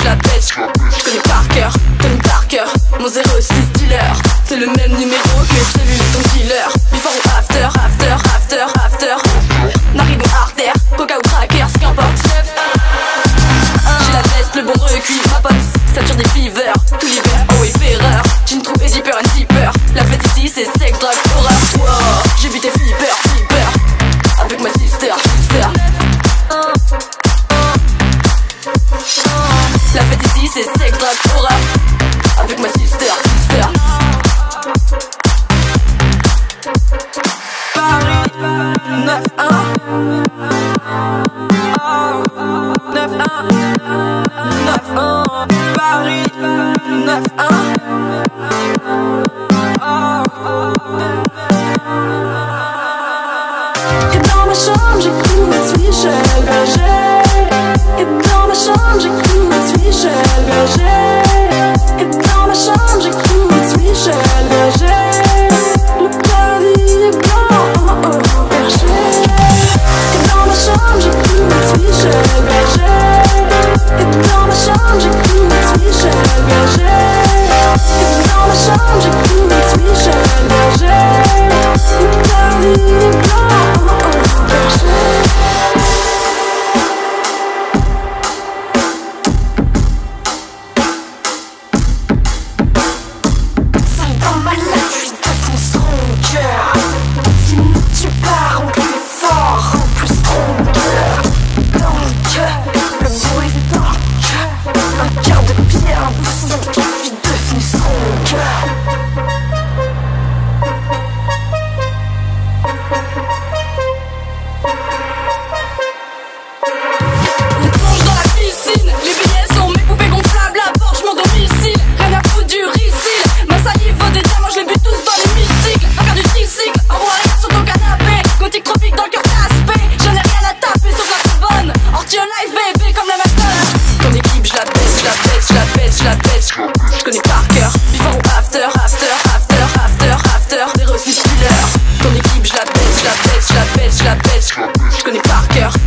je la baisse. Je connais par cœur, Tony Parker, mon 06 dealer. C'est le même numéro que mes cellules, ton killer. Before ou after, c'est sexe la je connais par cœur.